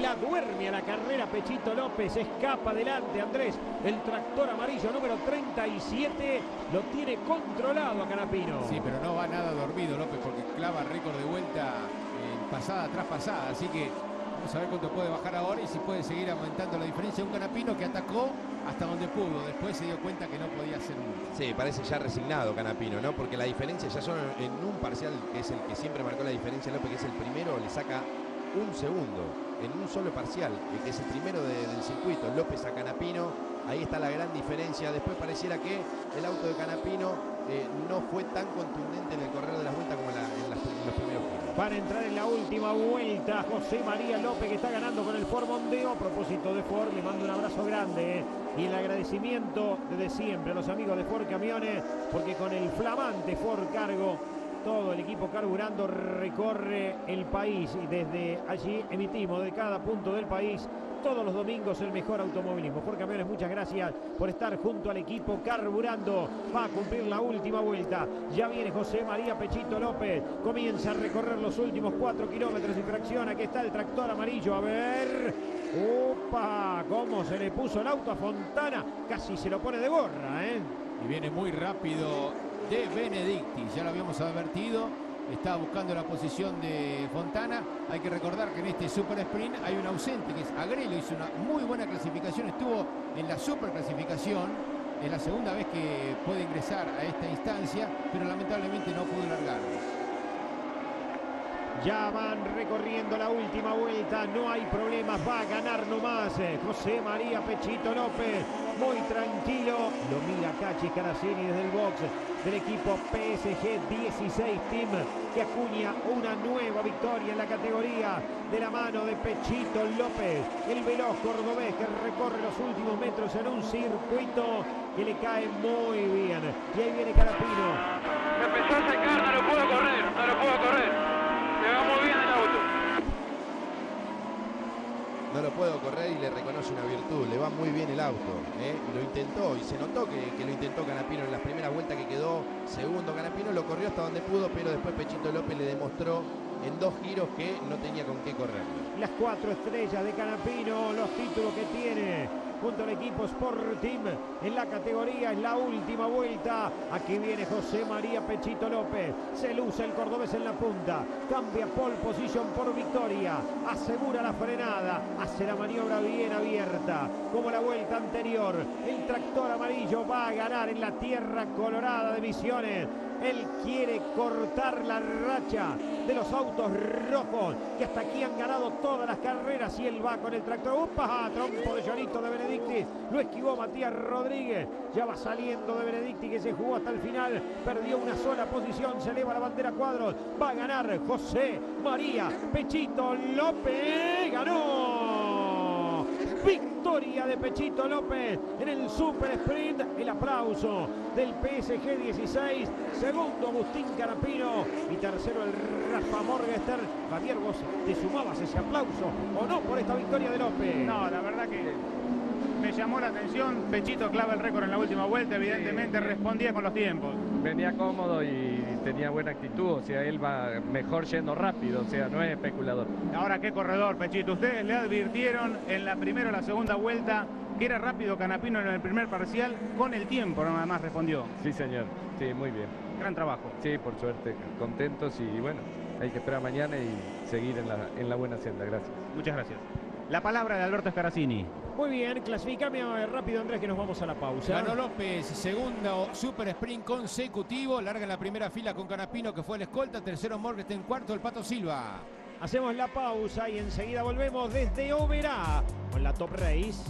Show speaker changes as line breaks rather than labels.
la duerme a la carrera Pechito López, escapa adelante Andrés, el tractor amarillo número 37 lo tiene controlado a Canapino.
Sí, pero no va nada dormido López porque clava récord de vuelta en pasada tras pasada, así que vamos a ver cuánto puede bajar ahora y si puede seguir aumentando la diferencia. Un Canapino que atacó hasta donde pudo, después se dio cuenta que no podía hacer mucho.
Sí, parece ya resignado Canapino, ¿no? Porque la diferencia ya solo en un parcial, que es el que siempre marcó la diferencia López, que es el primero, le saca un segundo en un solo parcial, que es el primero de- del circuito, López a Canapino, ahí está la gran diferencia. Después pareciera que el auto de Canapino eh, no fue tan contundente en el correr de las vueltas como en, los primeros giros.
Van a entrar en la última vuelta José María López que está ganando con el Ford Mondeo. A propósito de Ford, le mando un abrazo grande eh, y el agradecimiento desde siempre a los amigos de Ford Camiones porque con el flamante Ford Cargo todo el equipo carburando recorre el país y desde allí emitimos de cada punto del país todos los domingos el mejor automovilismo. Ford Camiones, muchas gracias por estar junto al equipo carburando. Va a cumplir la última vuelta. Ya viene José María Pechito López. Comienza a recorrer los últimos cuatro kilómetros y fracción. Aquí está el tractor amarillo. A ver. ¡Opa! ¿Cómo se le puso el auto a Fontana? Casi se lo pone de gorra, ¿eh?
Y viene muy rápido de Benedicti, ya lo habíamos advertido. Estaba buscando la posición de Fontana. Hay que recordar que en este Super Sprint hay un ausente que es Agrelo. Hizo una muy buena clasificación. Estuvo en la super clasificación. Es la segunda vez que puede ingresar a esta instancia, pero lamentablemente no pudo.
Ya van recorriendo la última vuelta, no hay problemas, va a ganar nomás eh, José María Pechito López, muy tranquilo, lo mira Cachi Caracini desde el box del equipo PSG 16 Team que acuña una nueva victoria en la categoría de la mano de Pechito López, el veloz cordobés que recorre los últimos metros en un circuito que le cae muy bien. Y ahí viene Carapino,
empezó a secar, no lo puedo correr, no lo puedo correr. Me va muy bien el auto.
No lo puedo correr y le reconoce una virtud, le va muy bien el auto. ¿eh? Lo intentó y se notó que, que lo intentó Canapino en las primeras vueltas que quedó segundo. Canapino lo corrió hasta donde pudo, pero después Pechito López le demostró en dos giros que no tenía con qué correr.
las cuatro estrellas de Canapino, los títulos que tiene junto al equipo Sport Team en la categoría, es la última vuelta. Aquí viene José María Pechito López, se luce el cordobés en la punta, cambia pole position por victoria, asegura la frenada, hace la maniobra bien abierta, como la vuelta anterior. El tractor amarillo va a ganar en la tierra colorada de Misiones. Él quiere cortar la racha de los autos rojos que hasta aquí han ganado todas las carreras y él va con el tractor. ¡Upa! Trompo de Llorito de Benedicti. Lo esquivó Matías Rodríguez. Ya va saliendo de Benedicti que se jugó hasta el final. Perdió una sola posición. Se eleva la bandera cuadros. Va a ganar José María Pechito López. ¡Ganó! De Pechito López en el Super Sprint. El aplauso del PSG 16. Segundo Agustín Carapino. Y tercero el Rafa Morgester. Javier, vos te sumabas ese aplauso o no por esta victoria de López.
No, la verdad que me llamó la atención. Pechito clava el récord en la última vuelta, evidentemente respondía con los tiempos.
venía cómodo y tenía buena actitud, o sea, él va mejor yendo rápido, o sea, no es especulador.
Ahora qué corredor, Pechito. Ustedes le advirtieron en la primera o la segunda vuelta que era rápido Canapino en el primer parcial, con el tiempo nada más respondió.
Sí, señor, sí, muy bien.
Gran trabajo.
Sí, por suerte, contentos y bueno, hay que esperar mañana y seguir en la, en la buena senda, gracias.
Muchas gracias. La palabra de Alberto Scaracini.
Muy bien, clasificame rápido Andrés que nos vamos a la pausa.
Ganó López, segundo Super Sprint consecutivo. Larga en la primera fila con Canapino, que fue el escolta. Tercero Morgenstern, cuarto el Pato Silva.
Hacemos la pausa y enseguida volvemos desde Oberá con la Top Race.